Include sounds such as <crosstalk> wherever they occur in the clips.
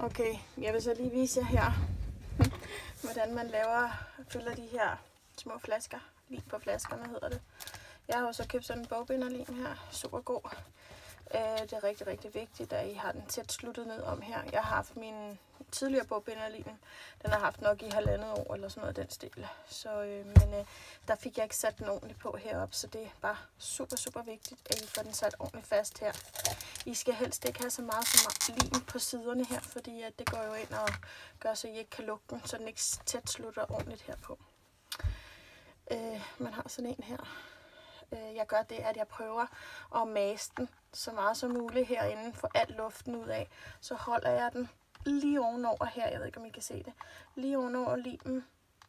Okay, jeg vil så lige vise jer her, <laughs> hvordan man laver, fylder de her små flasker. Lim på flaskerne hedder det. Jeg har jo så købt sådan en bogbinderlim her, super god. Øh, det er rigtig, rigtig vigtigt, at I har den tæt sluttet ned om her. Jeg har haft min tidligere bogbinderlim. Den har haft nok i halvandet år eller sådan noget den stil. Så, øh, men øh, der fik jeg ikke sat den ordentligt på heroppe, så det er bare super, super vigtigt, at I får den sat ordentligt fast her. I skal helst ikke have så meget som lim på siderne her, fordi at det går jo ind og gør, så I ikke kan lukke den, så den ikke tæt slutter ordentligt herpå. Øh, man har sådan en her. Øh, jeg gør det, at jeg prøver at mase den så meget som muligt herinde, for al luften ud af. Så holder jeg den lige ovenover her, jeg ved ikke, om I kan se det, lige ovenover limen,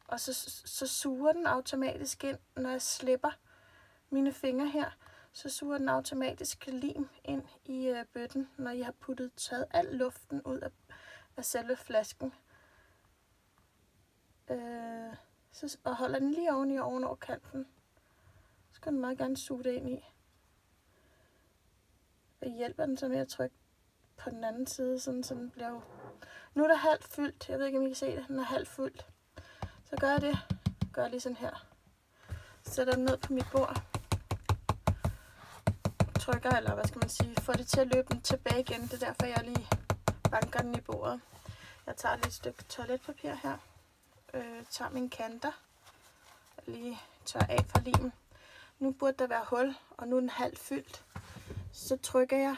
og så, så suger den automatisk ind, når jeg slipper mine fingre her, så suger den automatisk lim ind i øh, bøtten, når jeg har puttet taget al luften ud af, af selve flasken. Øh, så, og holder den lige oven i ovenover kanten. Så kan den meget gerne suge det ind i. Og hjælper den så med at trykke på den anden side, sådan, så den bliver. Nu er der halvt fyldt. Jeg ved ikke, om I kan se det. Den er halvt fyldt. Så gør jeg det. Gør jeg lige sådan her. Sætter den ned på mit bord. Trykker, eller hvad skal man sige, får det til at løbe den tilbage igen. Det er derfor, jeg lige banker den i bordet. Jeg tager et stykke toiletpapir her. Øh, tager mine kanter. Lige tør af fra limen. Nu burde der være hul, og nu er den halvt fyldt. Så trykker jeg,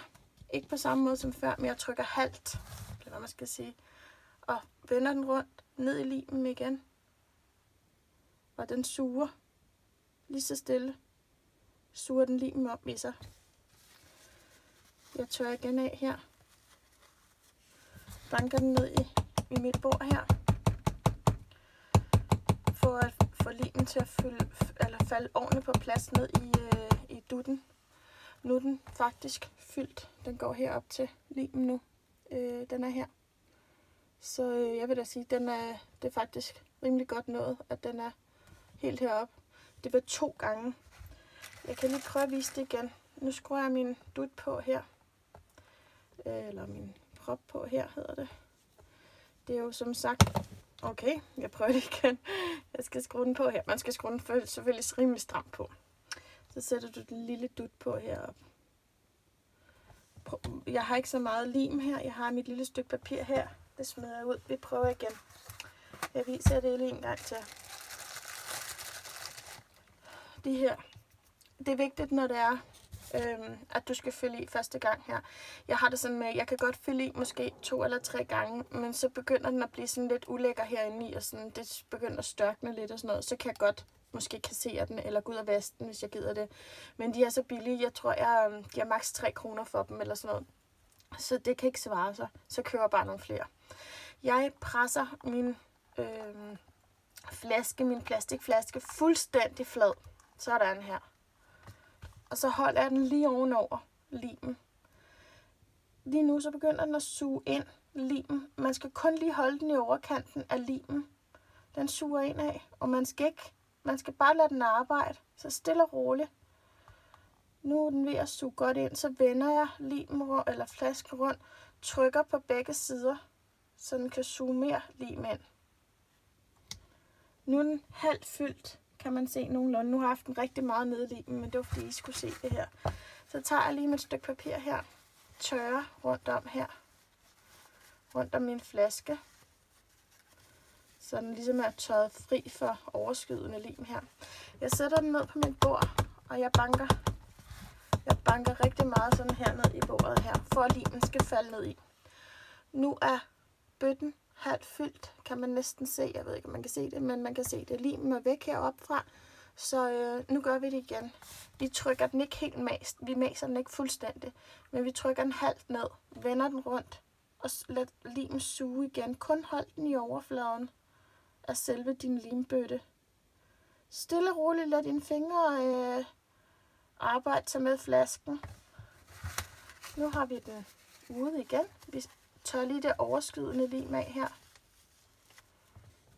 ikke på samme måde som før, men jeg trykker halvt, eller hvad man skal sige, og vender den rundt ned i limen igen. Og den suger lige så stille. Suger den limen op i sig. Jeg tør igen af her. Banker den ned i, i mit bord her. For at få limen til at fylde, eller falde ordentligt på plads ned i, øh, i dutten. Nu er den faktisk fyldt. Den går herop til limen nu. Øh, den er her. Så øh, jeg vil da sige, den er, det er faktisk rimelig godt nået, at den er helt heroppe. Det var to gange. Jeg kan lige prøve at vise det igen. Nu skruer jeg min dut på her. Eller min prop på her hedder det. Det er jo som sagt... Okay, jeg prøver det igen. Jeg skal skrue den på her. Man skal skrue den selvfølgelig rimelig stramt på. Så sætter du den lille dut på heroppe. Jeg har ikke så meget lim her. Jeg har mit lille stykke papir her. Det smider jeg ud. Vi prøver igen. Jeg viser det lige en gang til. De her. Det er vigtigt, når det er, øhm, at du skal fylde i første gang her. Jeg har det sådan med, jeg kan godt fylde i måske to eller tre gange, men så begynder den at blive sådan lidt ulækker herinde i, og sådan, det begynder at størkne lidt og sådan noget. Så kan jeg godt måske kassere den, eller gå ud og vaske den, hvis jeg gider det. Men de er så billige. Jeg tror, jeg øhm, giver maks 3 kroner for dem, eller sådan noget. Så det kan ikke svare sig. Så køber jeg bare nogle flere. Jeg presser min øh, flaske, min plastikflaske, fuldstændig flad. Sådan her. Og så holder jeg den lige ovenover limen. Lige nu så begynder den at suge ind limen. Man skal kun lige holde den i overkanten af limen. Den suger ind af, og man skal ikke man skal bare lade den arbejde, så stille og roligt. Nu er den ved at suge godt ind, så vender jeg limen eller flasken rundt, trykker på begge sider, så den kan suge mere lim ind. Nu er den halvt fyldt, kan man se nogenlunde. Nu har jeg haft den rigtig meget nede i men det var fordi I skulle se det her. Så tager jeg lige mit stykke papir her, tørre rundt om her, rundt om min flaske så den ligesom er tørret fri for overskydende lim her. Jeg sætter den ned på mit bord, og jeg banker, jeg banker rigtig meget sådan her ned i bordet her, for at limen skal falde ned i. Nu er bøtten halvt fyldt, kan man næsten se. Jeg ved ikke, om man kan se det, men man kan se det. Limen er væk heroppe fra, så øh, nu gør vi det igen. Vi trykker den ikke helt mast. Vi maser den ikke fuldstændig, men vi trykker den halvt ned, vender den rundt, og lader limen suge igen. Kun hold den i overfladen af selve din limbøtte. Stille og roligt lad dine fingre øh, arbejde sig med flasken. Nu har vi den ude igen. Vi tør lige det overskydende lim af her.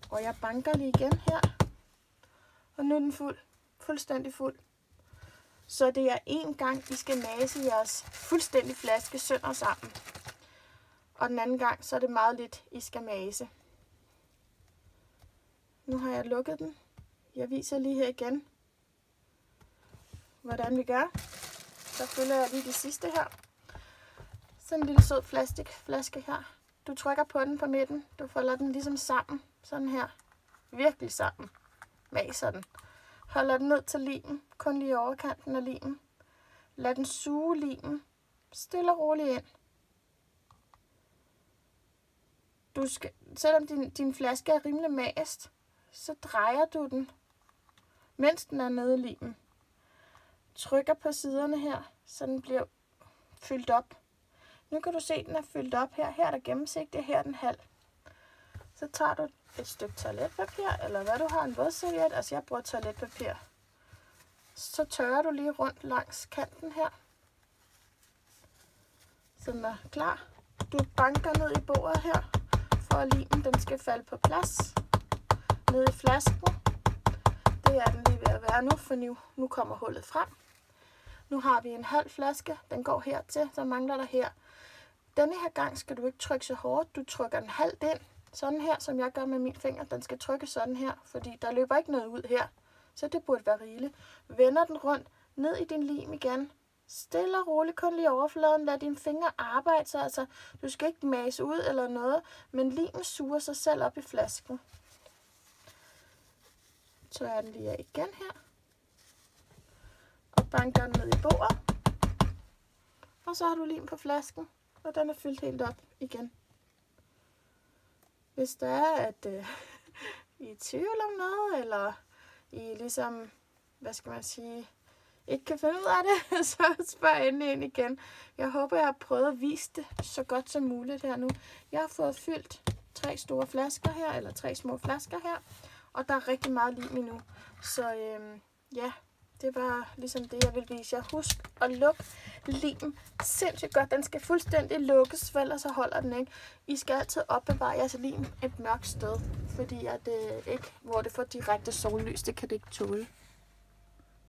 Og jeg banker lige igen her. Og nu er den fuld. Fuldstændig fuld. Så det er en gang, I skal mase jeres fuldstændig flaske sønder sammen. Og den anden gang, så er det meget lidt, I skal mase. Nu har jeg lukket den. Jeg viser lige her igen, hvordan vi gør. Så følger jeg lige det sidste her. Sådan en lille sød plastikflaske her. Du trykker på den på midten. Du folder den ligesom sammen. Sådan her. Virkelig sammen. Maser den. Holder den ned til limen. Kun lige overkanten af limen. Lad den suge limen. Stille og roligt ind. Du skal, selvom din, din flaske er rimelig mast, så drejer du den, mens den er nede i limen. Trykker på siderne her, så den bliver fyldt op. Nu kan du se, at den er fyldt op her. Her er der gennemsigtigt, her er den halv. Så tager du et stykke toiletpapir, eller hvad du har, en vådserviet. Altså jeg bruger toiletpapir. Så tørrer du lige rundt langs kanten her. Så den er klar. Du banker ned i bordet her, for at limen den skal falde på plads. Ned i flasken. Det er den lige ved at være nu, for nu, nu kommer hullet frem. Nu har vi en halv flaske. Den går hertil, så mangler der her. Denne her gang skal du ikke trykke så hårdt. Du trykker den halvt ind, sådan her, som jeg gør med min finger. Den skal trykke sådan her, fordi der løber ikke noget ud her. Så det burde være rigeligt. Vender den rundt, ned i din lim igen. Stille og roligt, kun lige overfladen. Lad dine fingre arbejde, sig. altså, du skal ikke mase ud eller noget, men limen suger sig selv op i flasken. Så er den lige af igen her. Og banker den ned i bordet. Og så har du lim på flasken og den er fyldt helt op igen. Hvis der er, at øh, I er i tvivl om noget, eller I ligesom, hvad skal man sige, ikke kan finde ud af det, <laughs> så spørg endelig ind igen. Jeg håber, jeg har prøvet at vise det så godt som muligt her nu. Jeg har fået fyldt tre store flasker her, eller tre små flasker her, og der er rigtig meget lim i nu. Så øhm, ja, det var ligesom det, jeg ville vise jer. Husk at lukke lim sindssygt godt. Den skal fuldstændig lukkes, for ellers så holder den ikke. I skal altid opbevare jeres lim et mørkt sted, fordi at øh, ikke, hvor det får direkte sollys, det kan det ikke tåle.